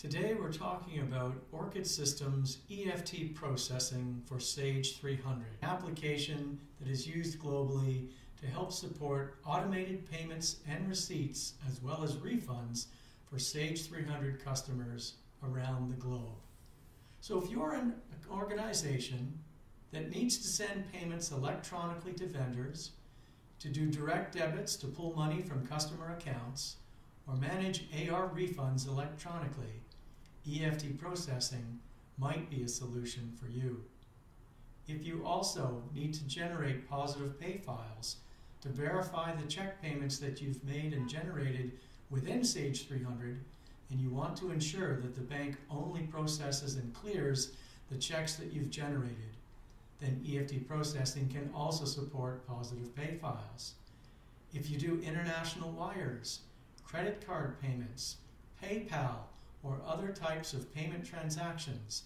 Today we're talking about Orchid Systems EFT processing for Sage 300, an application that is used globally to help support automated payments and receipts as well as refunds for Sage 300 customers around the globe. So if you're an organization that needs to send payments electronically to vendors, to do direct debits to pull money from customer accounts, or manage AR refunds electronically, EFT processing might be a solution for you. If you also need to generate positive pay files to verify the check payments that you've made and generated within Sage 300, and you want to ensure that the bank only processes and clears the checks that you've generated, then EFT processing can also support positive pay files. If you do international wires, credit card payments, PayPal, or other types of payment transactions,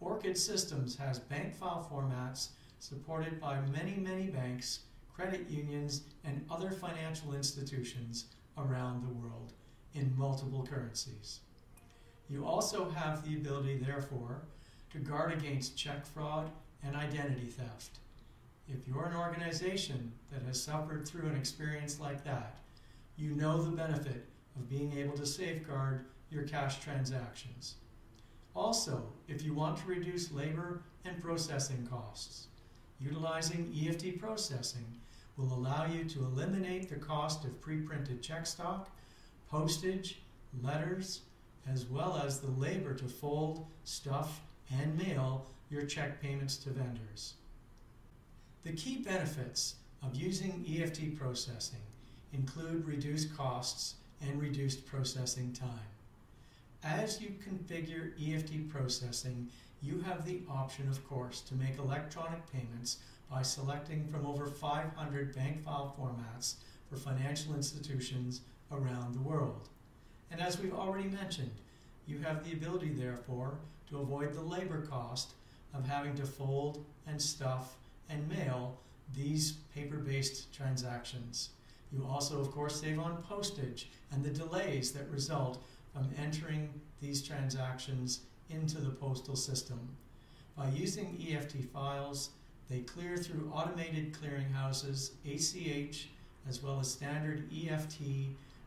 Orchid Systems has bank file formats supported by many, many banks, credit unions, and other financial institutions around the world in multiple currencies. You also have the ability, therefore, to guard against check fraud and identity theft. If you're an organization that has suffered through an experience like that, you know the benefit of being able to safeguard your cash transactions. Also, if you want to reduce labor and processing costs, utilizing EFT processing will allow you to eliminate the cost of pre-printed check stock, postage, letters, as well as the labor to fold, stuff, and mail your check payments to vendors. The key benefits of using EFT processing include reduced costs and reduced processing time. As you configure EFT processing, you have the option, of course, to make electronic payments by selecting from over 500 bank file formats for financial institutions around the world. And as we've already mentioned, you have the ability, therefore, to avoid the labor cost of having to fold and stuff and mail these paper-based transactions. You also, of course, save on postage and the delays that result from entering these transactions into the postal system. By using EFT files, they clear through automated clearinghouses, ACH, as well as standard EFT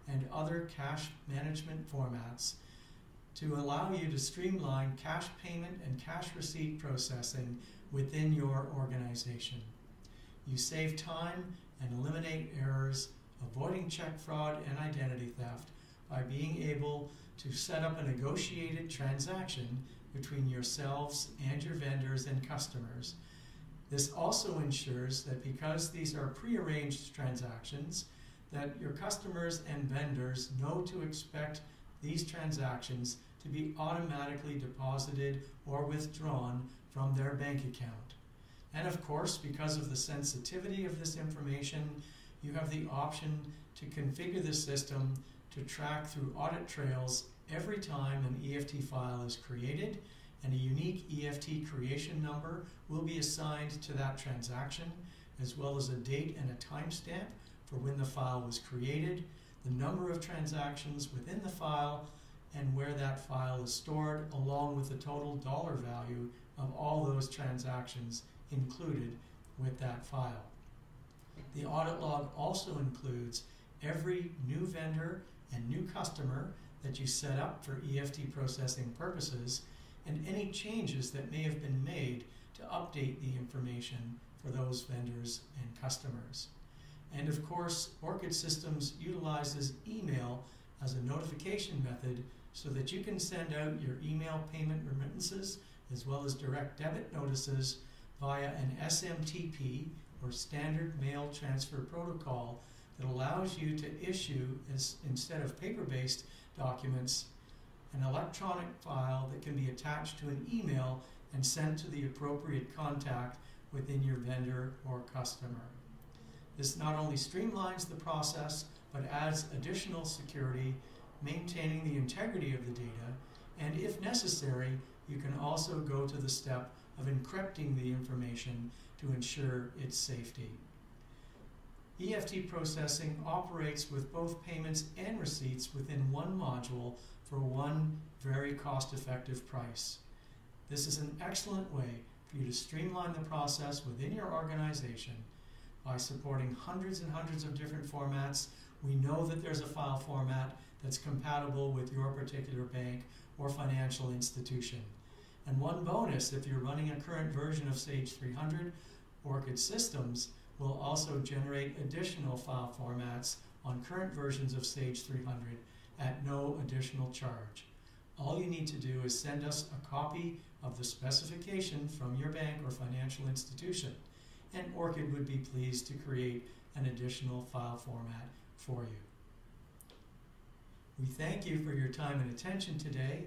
and other cash management formats to allow you to streamline cash payment and cash receipt processing within your organization. You save time and eliminate errors, avoiding check fraud and identity theft by being able to set up a negotiated transaction between yourselves and your vendors and customers. This also ensures that because these are prearranged transactions, that your customers and vendors know to expect these transactions to be automatically deposited or withdrawn from their bank account. And of course, because of the sensitivity of this information, you have the option to configure the system to track through audit trails every time an EFT file is created and a unique EFT creation number will be assigned to that transaction as well as a date and a timestamp for when the file was created, the number of transactions within the file, and where that file is stored along with the total dollar value of all those transactions included with that file. The audit log also includes every new vendor and new customer that you set up for EFT processing purposes and any changes that may have been made to update the information for those vendors and customers. And of course, Orchid Systems utilizes email as a notification method so that you can send out your email payment remittances as well as direct debit notices via an SMTP or Standard Mail Transfer Protocol that allows you to issue, as, instead of paper-based documents, an electronic file that can be attached to an email and sent to the appropriate contact within your vendor or customer. This not only streamlines the process, but adds additional security, maintaining the integrity of the data, and if necessary, you can also go to the step of encrypting the information to ensure its safety. EFT processing operates with both payments and receipts within one module for one very cost effective price. This is an excellent way for you to streamline the process within your organization by supporting hundreds and hundreds of different formats. We know that there's a file format that's compatible with your particular bank or financial institution. And one bonus if you're running a current version of Sage 300, Orchid Systems will also generate additional file formats on current versions of Sage 300 at no additional charge. All you need to do is send us a copy of the specification from your bank or financial institution, and Orchid would be pleased to create an additional file format for you. We thank you for your time and attention today